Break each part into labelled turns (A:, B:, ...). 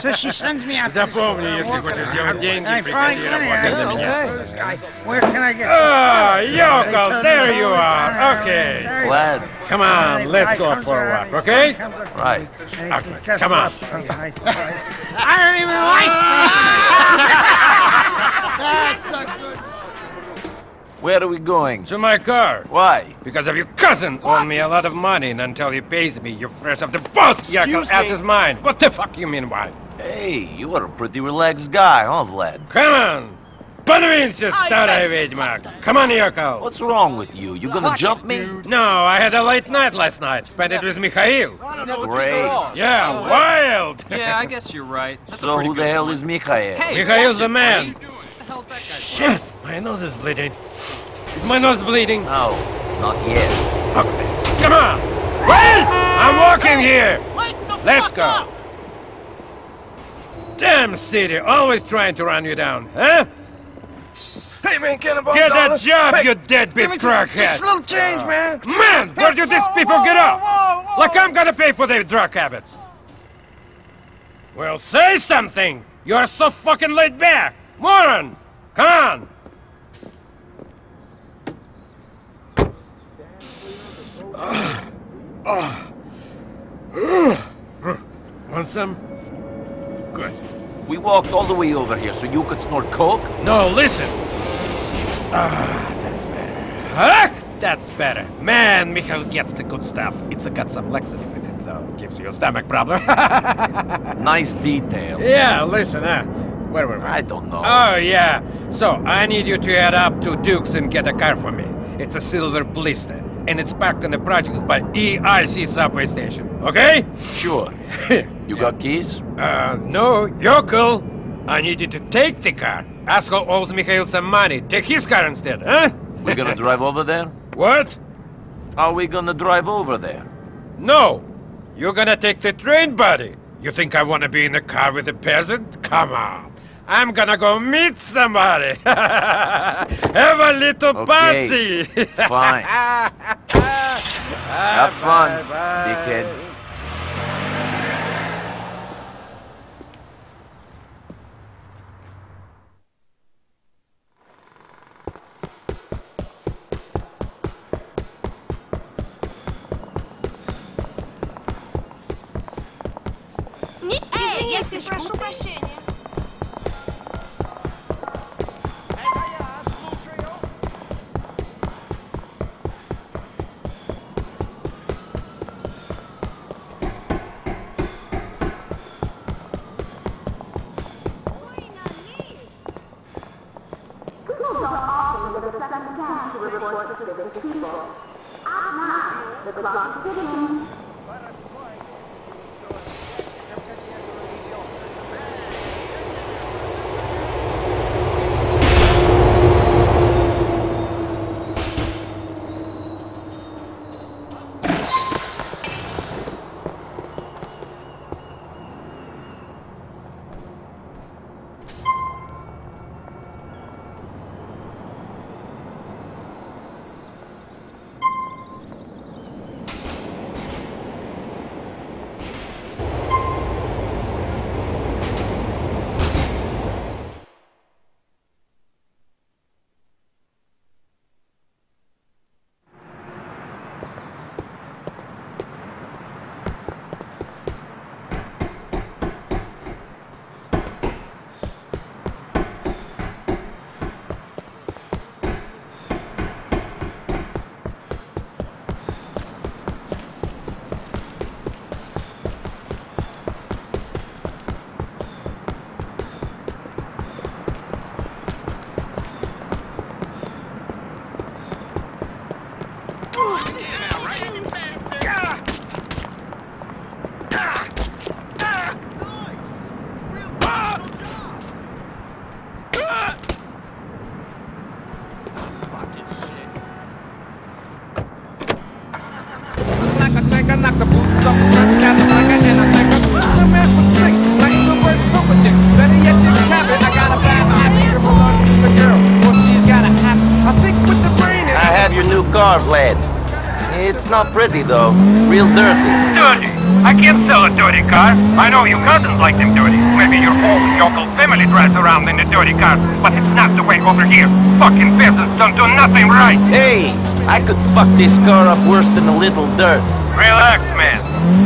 A: So she sends me out to the
B: Запомни,
A: store.
B: если
A: What
B: хочешь
A: can I-
B: делать деньги,
A: Hey,
B: приходи
A: Franklin,
B: работать
A: yeah,
B: на меня.
A: okay. Where can I get
B: Ah,
A: some-
B: yokel,
A: They
B: there
A: told me
B: you
A: to go
B: are.
A: down.
B: Okay.
A: There you
C: Glad.
B: Come
A: go.
B: on, let's
A: Guy
B: go
A: comes
B: for a
A: around,
B: walk,
A: he
B: okay?
A: comes up to
C: Right.
A: me, and he
B: Okay,
A: says,
B: come on.
A: "Guess what?" Okay, I said, I don't even like That's a good
C: Where are we going?
B: To my car.
C: Why?
B: Because of your cousin owed me a lot of money, and until he pays me, you're fresh off the boat. Yokel
D: Excuse
B: ass
D: me?
B: is mine. What the fuck you mean why?
C: Hey, you are a pretty relaxed guy, huh, Vlad?
B: Come on! Подвинься, старая ведьма! Come on, Yokel!
C: What's wrong with you? You gonna jump me?
B: No, I had a late night last night. Spent it with Mikhail.
C: Great.
B: Yeah, wild!
E: Yeah, I guess you're right. That's a
C: So
E: pretty
C: who the
E: good
C: hell
E: point.
C: is Mikhail?
E: Hey,
B: Mikhail's
E: watch
B: the
E: it,
B: man.
E: buddy. What the hell's that guy?
B: Shit! My nose is bleeding. Is my nose bleeding?
C: No, not yet.
B: Fuck this. Come on! Wait! I'm walking here! Let's go!
D: up!
B: Damn city, always trying to run you down, huh?
D: Hey man, Cannonball
B: Get
D: dollar.
B: a job,
D: Hey,
B: you deadbeat
D: some- Just a
B: crackhead!
D: little change, uh, man.
B: Man, where do these
D: Whoa,
B: people get
D: whoa,
B: off?
D: whoa, whoa.
B: Like I'm gonna pay for their drug habits. Well, say something! You're so fucking laid back! Moron! Come on! Want some? Good.
C: We walked all the way over here so you could snort coke?
B: No, listen! Ah, that's better. Ah, that's better. Man, Mikhail gets the good stuff. It's got some laxative in it, though. Gives you a stomach problem.
C: Nice detail.
B: yeah, listen, huh? Where were we?
C: I don't know.
B: Oh, yeah. So, I need you to head up to Duke's and get a car for me. It's a silver Blista, and it's parked in the projects by EIC subway station, okay?
C: Sure. You got keys?
B: Uh, no, Yokel. I need you to take the car. Asshole owes Mikhail some money. Take his car instead, huh?
C: We're gonna drive over there?
B: What?
C: Are we gonna drive over there?
B: No. You're gonna take the train, buddy. You think I want to be in the car with a peasant? Come on. I'm gonna go meet somebody. Have a little
C: Okay,
B: party.
C: fine. Have fun, dickhead.
F: Эй, если прошу прощения. important to living people. At nine, the clock ticking.
C: I have your new car, Vlad. It's not pretty though. Real dirty.
B: Dirty. I can't sell a dirty car. I know you cousins like them dirty. Maybe your whole local family drives around in a dirty car, but it's not the way over here. Fucking peasants don't do nothing right.
C: Hey, I could fuck this car up worse than a little dirt.
B: Relax, man.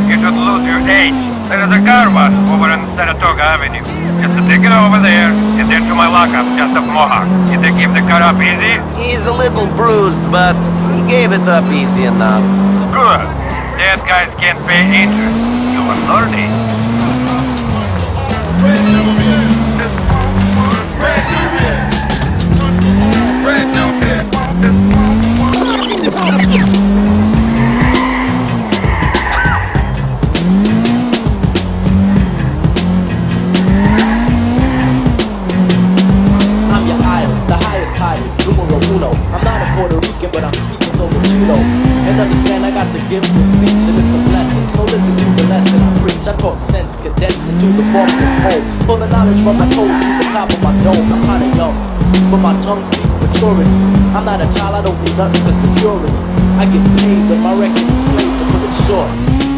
B: You should lose your age. There is a car wash over on Saratoga Avenue. Just to take it over there, and then to my lockup just up Mohawk. Did they give the car up easy?
C: He's a little bruised, but he gave it up easy enough.
B: Good. Dead guys can't pay interest. You are learning.
F: I'm into the of whole. Full of knowledge from my toes to the top of my dome. I'm kinda young, but my tongue speaks maturity. I'm not a child, I don't need nothing for security. I get paid when my record is played to put it short.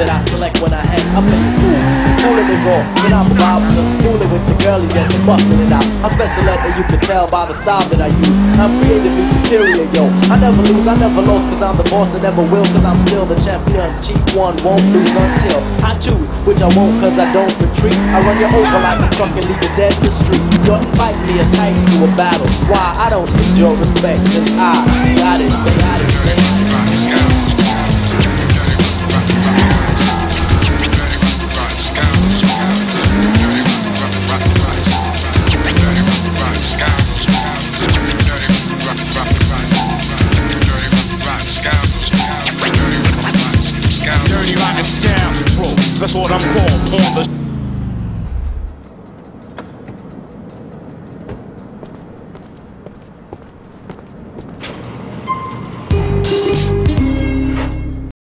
G: That I select when I hang. I play it cool. Fooling is all. When I'm about just fooling with the girlies, yes, and busting it out. I'm special at that you can tell by the style that I use. I'm creatively superior, yo. I never lose, I never lost, cause I'm the boss and never will, cause I'm still the champion. Chief one won't lose until I choose, which I won't, cause I don't retreat. I run you over like a truck and leave you dead in the street. You're inviting me a tight to a battle. Why? I don't need your respect, cause I got it, got it, got it. that's what I'm called on the